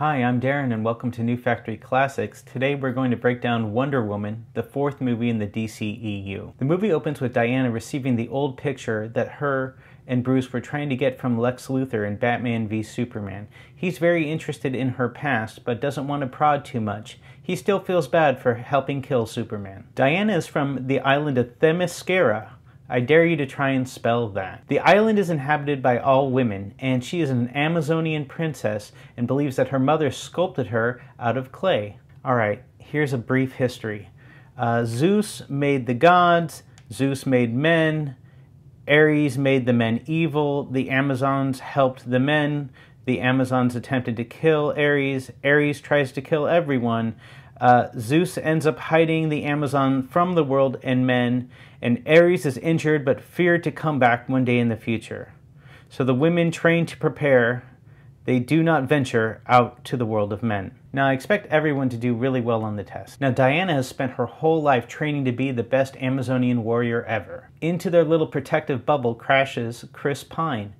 Hi, I'm Darren and welcome to New Factory Classics. Today we're going to break down Wonder Woman, the fourth movie in the DCEU. The movie opens with Diana receiving the old picture that her and Bruce were trying to get from Lex Luthor in Batman v Superman. He's very interested in her past, but doesn't want to prod too much. He still feels bad for helping kill Superman. Diana is from the island of Themyscira, I dare you to try and spell that. The island is inhabited by all women, and she is an Amazonian princess and believes that her mother sculpted her out of clay. Alright, here's a brief history. Uh, Zeus made the gods, Zeus made men, Ares made the men evil, the Amazons helped the men, the Amazons attempted to kill Ares, Ares tries to kill everyone, uh, Zeus ends up hiding the Amazon from the world and men, and Ares is injured but feared to come back one day in the future. So the women train to prepare, they do not venture out to the world of men. Now, I expect everyone to do really well on the test. Now, Diana has spent her whole life training to be the best Amazonian warrior ever. Into their little protective bubble crashes Chris Pine.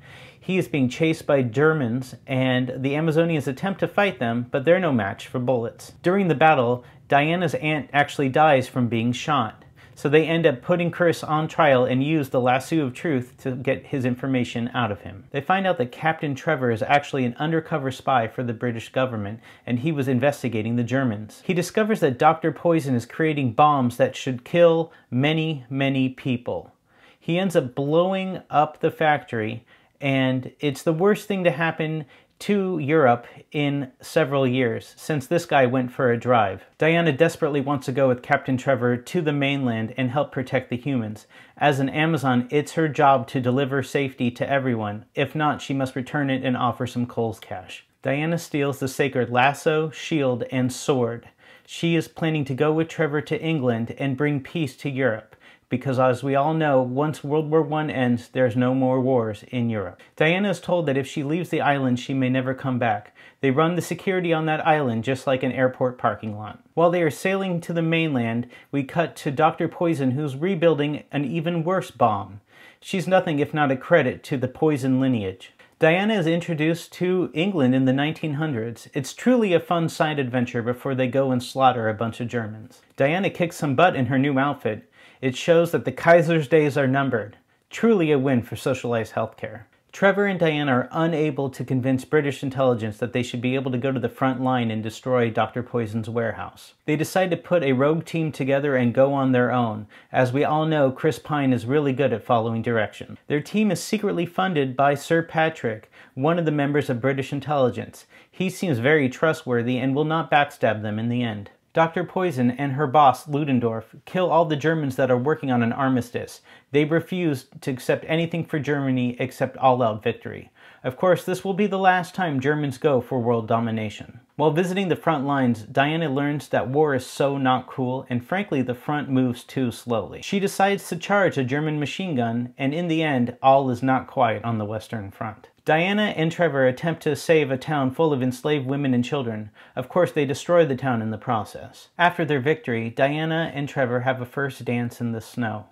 He is being chased by Germans, and the Amazonians attempt to fight them, but they're no match for bullets. During the battle, Diana's aunt actually dies from being shot. So they end up putting Chris on trial and use the lasso of truth to get his information out of him. They find out that Captain Trevor is actually an undercover spy for the British government and he was investigating the Germans. He discovers that Dr. Poison is creating bombs that should kill many, many people. He ends up blowing up the factory and it's the worst thing to happen to Europe in several years since this guy went for a drive. Diana desperately wants to go with Captain Trevor to the mainland and help protect the humans. As an Amazon, it's her job to deliver safety to everyone. If not, she must return it and offer some Kohl's cash. Diana steals the sacred lasso, shield, and sword. She is planning to go with Trevor to England and bring peace to Europe because as we all know, once World War I ends, there's no more wars in Europe. Diana is told that if she leaves the island, she may never come back. They run the security on that island just like an airport parking lot. While they are sailing to the mainland, we cut to Dr. Poison who's rebuilding an even worse bomb. She's nothing if not a credit to the Poison lineage. Diana is introduced to England in the 1900s. It's truly a fun side adventure before they go and slaughter a bunch of Germans. Diana kicks some butt in her new outfit, it shows that the Kaiser's days are numbered. Truly a win for socialized healthcare. Trevor and Diana are unable to convince British intelligence that they should be able to go to the front line and destroy Dr. Poison's warehouse. They decide to put a rogue team together and go on their own. As we all know, Chris Pine is really good at following direction. Their team is secretly funded by Sir Patrick, one of the members of British intelligence. He seems very trustworthy and will not backstab them in the end. Dr. Poison and her boss, Ludendorff, kill all the Germans that are working on an armistice. They refuse to accept anything for Germany except all-out victory. Of course, this will be the last time Germans go for world domination. While visiting the front lines, Diana learns that war is so not cool, and frankly, the front moves too slowly. She decides to charge a German machine gun, and in the end, all is not quiet on the Western Front. Diana and Trevor attempt to save a town full of enslaved women and children. Of course, they destroy the town in the process. After their victory, Diana and Trevor have a first dance in the snow.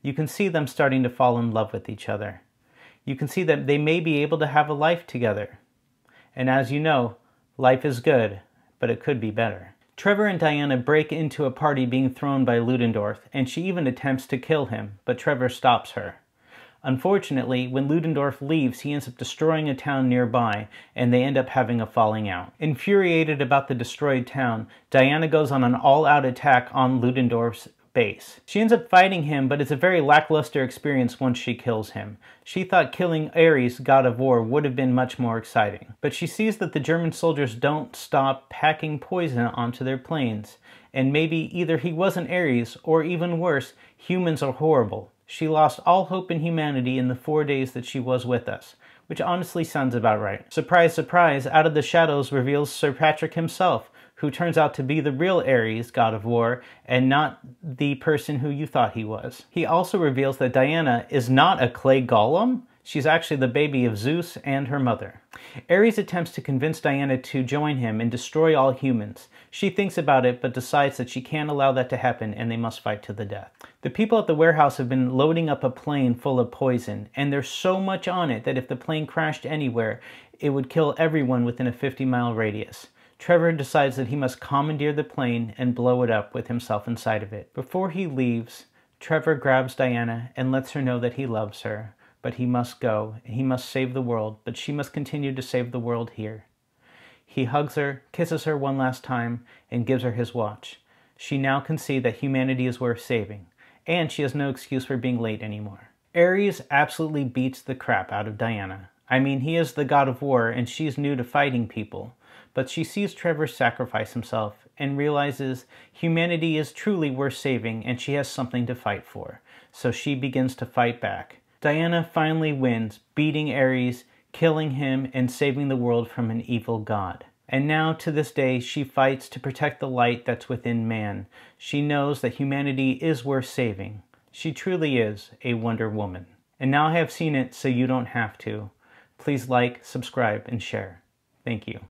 You can see them starting to fall in love with each other. You can see that they may be able to have a life together. And as you know, life is good, but it could be better. Trevor and Diana break into a party being thrown by Ludendorff, and she even attempts to kill him, but Trevor stops her. Unfortunately, when Ludendorff leaves, he ends up destroying a town nearby, and they end up having a falling out. Infuriated about the destroyed town, Diana goes on an all-out attack on Ludendorff's base. She ends up fighting him, but it's a very lackluster experience once she kills him. She thought killing Ares, god of war, would have been much more exciting. But she sees that the German soldiers don't stop packing poison onto their planes, and maybe either he wasn't Ares, or even worse, humans are horrible. She lost all hope in humanity in the four days that she was with us, which honestly sounds about right. Surprise, surprise, out of the shadows reveals Sir Patrick himself, who turns out to be the real Ares, god of war, and not the person who you thought he was. He also reveals that Diana is not a clay golem, She's actually the baby of Zeus and her mother. Ares attempts to convince Diana to join him and destroy all humans. She thinks about it but decides that she can't allow that to happen and they must fight to the death. The people at the warehouse have been loading up a plane full of poison, and there's so much on it that if the plane crashed anywhere, it would kill everyone within a 50 mile radius. Trevor decides that he must commandeer the plane and blow it up with himself inside of it. Before he leaves, Trevor grabs Diana and lets her know that he loves her, but he must go. He must save the world, but she must continue to save the world here. He hugs her, kisses her one last time, and gives her his watch. She now can see that humanity is worth saving, and she has no excuse for being late anymore. Ares absolutely beats the crap out of Diana. I mean, he is the god of war, and she's new to fighting people but she sees Trevor sacrifice himself and realizes humanity is truly worth saving and she has something to fight for. So she begins to fight back. Diana finally wins, beating Ares, killing him, and saving the world from an evil god. And now, to this day, she fights to protect the light that's within man. She knows that humanity is worth saving. She truly is a Wonder Woman. And now I have seen it so you don't have to. Please like, subscribe, and share. Thank you.